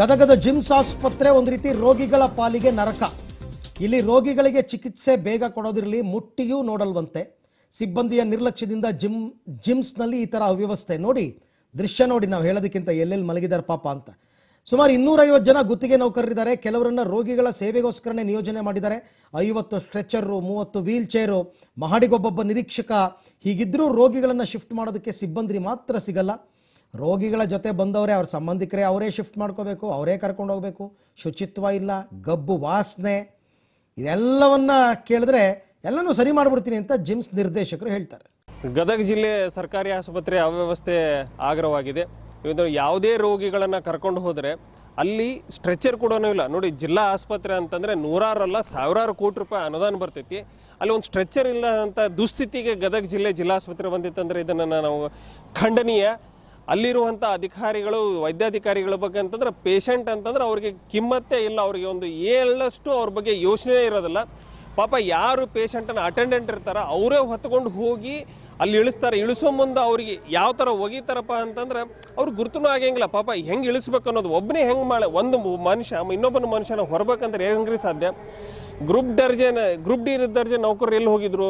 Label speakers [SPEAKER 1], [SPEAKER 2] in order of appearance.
[SPEAKER 1] ಗದಗದ ಜಿಮ್ಸ್ ಆಸ್ಪತ್ರೆ ಒಂದು ರೀತಿ ರೋಗಿಗಳ ಪಾಲಿಗೆ ನರಕ. ಇಲ್ಲಿ ರೋಗಿಗಳಿಗೆ ಚಿಕಿತ್ಸೆ ಬೇಗ ಕೊಡೋದಿರಲಿ, ಮುಟ್ಟಿಯೂ ನೋಡಲ್ವಂತೆ. ಸಿಬ್ಬಂದಿಯ ನಿರ್ಲಕ್ಷ್ಯದಿಂದ ಜಿಮ್, ಜಿಮ್ಸ್ನಲ್ಲಿ ಈ ಥರ ಅವ್ಯವಸ್ಥೆ. ನೋಡಿ, ದೃಶ್ಯ ನೋಡಿ, ನಾವು ಹೇಳೋದಕ್ಕಿಂತ ಎಲ್ಲೆಲ್ಲಿ ಮಲಗಿದ್ದಾರೆ ಪಾಪ ಅಂತ. ಸುಮಾರು ಇನ್ನೂರೈವತ್ತು ಜನ ಗುತ್ತಿಗೆ ನೌಕರರಿದ್ದಾರೆ. ಕೆಲವರನ್ನ ರೋಗಿಗಳ ಸೇವೆಗೋಸ್ಕರನೇ ನಿಯೋಜನೆ ಮಾಡಿದ್ದಾರೆ. ಐವತ್ತು ಸ್ಟ್ರೆಚರು ಮೂವತ್ತು ವೀಲ್ ಚೇರು, ಮಹಡಿಗೊಬ್ಬೊಬ್ಬ ನಿರೀಕ್ಷಕ. ಹೀಗಿದ್ದರೂ ರೋಗಿಗಳನ್ನು ಶಿಫ್ಟ್ ಮಾಡೋದಕ್ಕೆ ಸಿಬ್ಬಂದಿ ಮಾತ್ರ ಸಿಗಲ್ಲ. ರೋಗಿಗಳ ಜೊತೆ ಬಂದವರೇ, ಅವ್ರ ಸಂಬಂಧಿಕರೇ ಅವರೇ ಶಿಫ್ಟ್ ಮಾಡ್ಕೋಬೇಕು, ಅವರೇ ಕರ್ಕೊಂಡು ಹೋಗಬೇಕು. ಶುಚಿತ್ವ ಇಲ್ಲ, ಗಬ್ಬು ವಾಸನೆ. ಇದೆಲ್ಲವನ್ನ ಕೇಳಿದ್ರೆ ಎಲ್ಲನೂ ಸರಿ ಮಾಡ್ಬಿಡ್ತೀನಿ ಅಂತ ಜಿಮ್ಸ್ ನಿರ್ದೇಶಕರು ಹೇಳ್ತಾರೆ.
[SPEAKER 2] ಗದಗ ಜಿಲ್ಲೆ ಸರ್ಕಾರಿ ಆಸ್ಪತ್ರೆ ಅವ್ಯವಸ್ಥೆ ಆಗ್ರವಾಗಿದೆ ಇವತ್ತು ಯಾವುದೇ ರೋಗಿಗಳನ್ನು ಕರ್ಕೊಂಡು ಹೋದರೆ ಅಲ್ಲಿ ಸ್ಟ್ರೆಚರ್ ಕೂಡ ಇಲ್ಲ. ನೋಡಿ, ಜಿಲ್ಲಾ ಆಸ್ಪತ್ರೆ ಅಂತಂದ್ರೆ ನೂರಾರಲ್ಲ, ಸಾವಿರಾರು ಕೋಟಿ ರೂಪಾಯಿ ಅನುದಾನ ಬರ್ತೈತಿ. ಅಲ್ಲಿ ಒಂದು ಸ್ಟ್ರೆಚರ್ ಇಲ್ಲ ಅಂತ ದುಸ್ಥಿತಿಗೆ ಗದಗ ಜಿಲ್ಲೆ ಜಿಲ್ಲಾ ಆಸ್ಪತ್ರೆ ಬಂದಿತ್ತಂದ್ರೆ ಇದನ್ನು ನಾವು ಖಂಡನೀಯ ಅಲ್ಲಿರುವಂಥ ಅಧಿಕಾರಿಗಳು, ವೈದ್ಯಾಧಿಕಾರಿಗಳ ಬಗ್ಗೆ ಅಂತಂದ್ರೆ ಪೇಷಂಟ್ ಅಂತಂದ್ರೆ ಅವ್ರಿಗೆ ಕಿಮ್ಮತ್ತೇ ಇಲ್ಲ. ಅವ್ರಿಗೆ ಒಂದು ಏಳಷ್ಟು ಅವ್ರ ಬಗ್ಗೆ ಯೋಚನೆ ಇರೋದಿಲ್ಲ. ಪಾಪ ಯಾರು ಪೇಷಂಟನ್ನು ಅಟೆಂಡೆಂಟ್ ಇರ್ತಾರ ಅವರೇ ಹೊತ್ಕೊಂಡು ಹೋಗಿ ಅಲ್ಲಿ ಇಳಿಸ್ತಾರೆ. ಇಳಿಸೋ ಮುಂದೆ ಅವ್ರಿಗೆ ಯಾವ ಥರ ಒಗಿತಾರಪ್ಪ ಅಂತಂದ್ರೆ ಅವ್ರು ಗುರುತೂ ಆಗಂಗಿಲ್ಲ ಪಾಪ ಹೆಂಗೆ ಇಳಿಸ್ಬೇಕು ಅನ್ನೋದು ಒಬ್ಬನೇ ಹೆಂಗೆ ಮಾಡಿ, ಒಂದು ಮನುಷ್ಯ, ಇನ್ನೊಬ್ಬನ ಮನುಷ್ಯನ ಹೊರಬೇಕಂದ್ರೆ ಹೆಂಗ್ರಿ ಸಾಧ್ಯ? ಗ್ರೂಪ್ ದರ್ಜೆ ಗ್ರೂಪ್ ಡಿ ದರ್ಜೆ ನೌಕರರು ಎಲ್ಲಿ ಹೋಗಿದ್ರು?